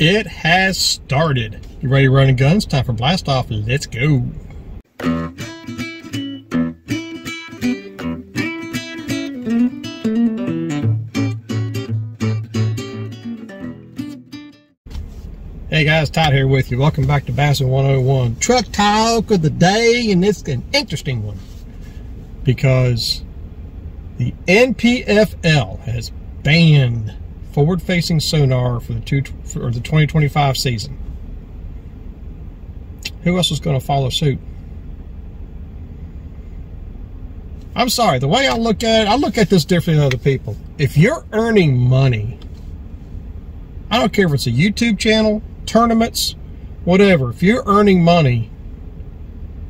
It has started. You ready to run guns? Time for blast off. Let's go. Hey guys, Todd here with you. Welcome back to Bassin 101. Truck talk of the day, and it's an interesting one because the NPFL has banned forward-facing sonar for the two for the 2025 season. Who else is going to follow suit? I'm sorry. The way I look at it, I look at this differently than other people. If you're earning money, I don't care if it's a YouTube channel, tournaments, whatever. If you're earning money,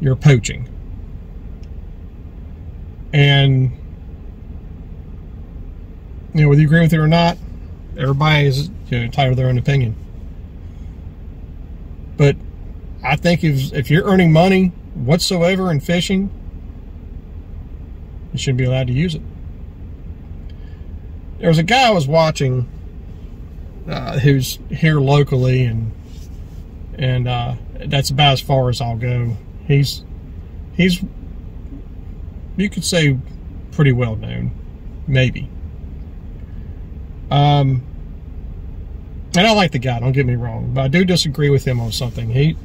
you're poaching. And, you know, whether you agree with it or not, everybody is you know, entitled to their own opinion. But I think if, if you're earning money whatsoever in fishing, you shouldn't be allowed to use it. There was a guy I was watching uh, who's here locally, and and uh, that's about as far as I'll go. He's he's you could say pretty well known, maybe. Um, and I like the guy. Don't get me wrong, but I do disagree with him on something. He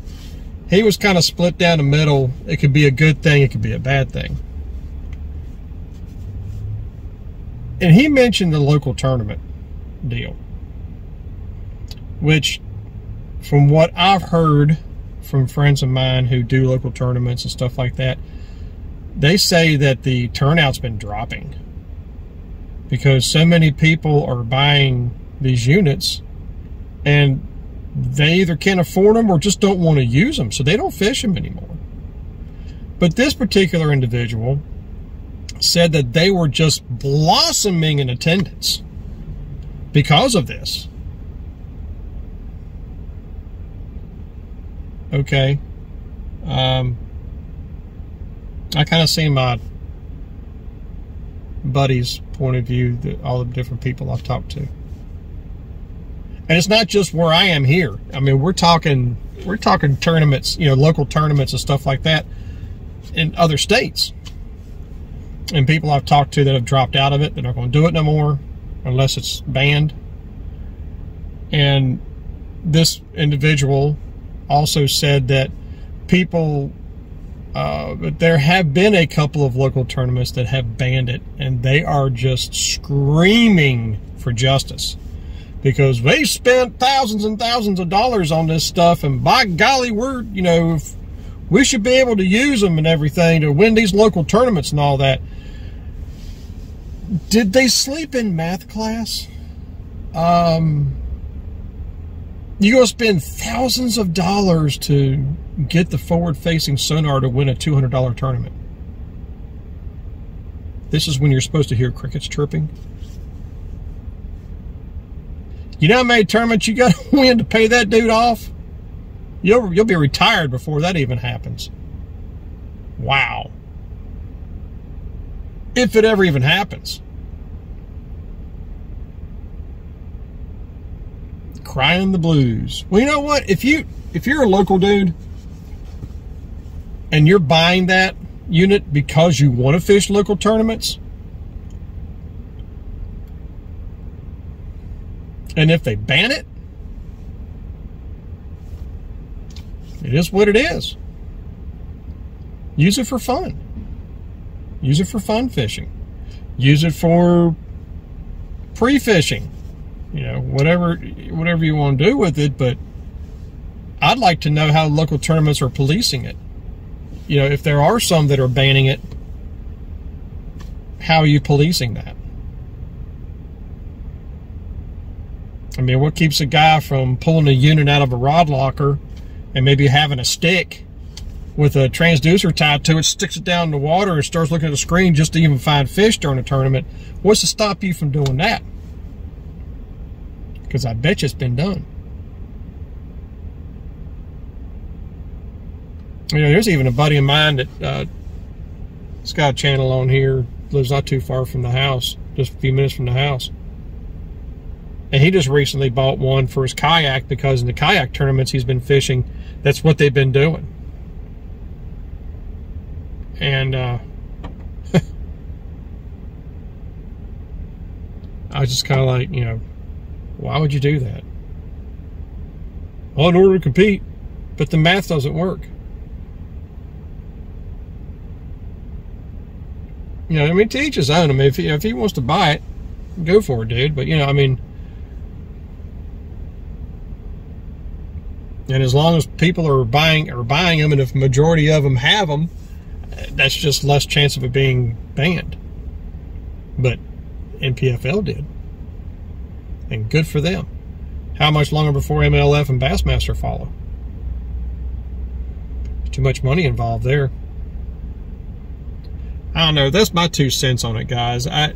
he was kind of split down the middle. It could be a good thing. It could be a bad thing. And he mentioned the local tournament deal which from what I've heard from friends of mine who do local tournaments and stuff like that, they say that the turnout's been dropping because so many people are buying these units and they either can't afford them or just don't want to use them, so they don't fish them anymore. But this particular individual said that they were just blossoming in attendance because of this. okay. Um, I kind of see my buddy's point of view, the, all the different people I've talked to. And it's not just where I am here. I mean, we're talking we're talking tournaments, you know, local tournaments and stuff like that in other states. And people I've talked to that have dropped out of it, they're not going to do it no more unless it's banned. And this individual also said that people, uh, there have been a couple of local tournaments that have banned it, and they are just screaming for justice because they spent thousands and thousands of dollars on this stuff, and by golly, we're you know we should be able to use them and everything to win these local tournaments and all that. Did they sleep in math class? Um, you go spend thousands of dollars to get the forward-facing sonar to win a $200 tournament. This is when you're supposed to hear crickets chirping. You know how many tournaments you got to win to pay that dude off? You'll, you'll be retired before that even happens. Wow. If it ever even happens. crying the blues. Well, you know what? If you if you're a local dude and you're buying that unit because you want to fish local tournaments, and if they ban it, it is what it is. Use it for fun. Use it for fun fishing. Use it for pre-fishing you know, whatever whatever you want to do with it, but I'd like to know how local tournaments are policing it. You know, if there are some that are banning it, how are you policing that? I mean, what keeps a guy from pulling a unit out of a rod locker and maybe having a stick with a transducer tied to it, sticks it down in the water and starts looking at the screen just to even find fish during a tournament? What's to stop you from doing that? Because I bet you it's been done. You know, there's even a buddy of mine that uh, has got a channel on here, lives not too far from the house, just a few minutes from the house. And he just recently bought one for his kayak because in the kayak tournaments he's been fishing, that's what they've been doing. And uh, I was just kind of like, you know, why would you do that? Well, in order to compete, but the math doesn't work. You know, I mean, to each his own. I mean, if he, if he wants to buy it, go for it, dude. But, you know, I mean, and as long as people are buying are buying them, and if majority of them have them, that's just less chance of it being banned. But NPFL did, and good for them. How much longer before MLF and Bassmaster follow? Too much money involved there. I don't know. That's my two cents on it, guys. I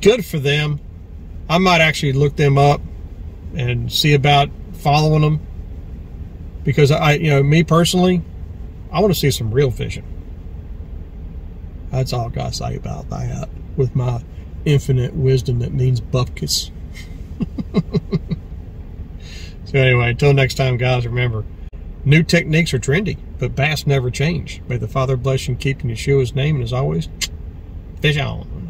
good for them. I might actually look them up and see about following them because I, you know, me personally, I want to see some real fishing. That's all I gotta say about that. With my infinite wisdom that means bupkis. so anyway, until next time, guys, remember, new techniques are trendy, but bass never change. May the Father bless you and keep in Yeshua's name, and as always, fish on.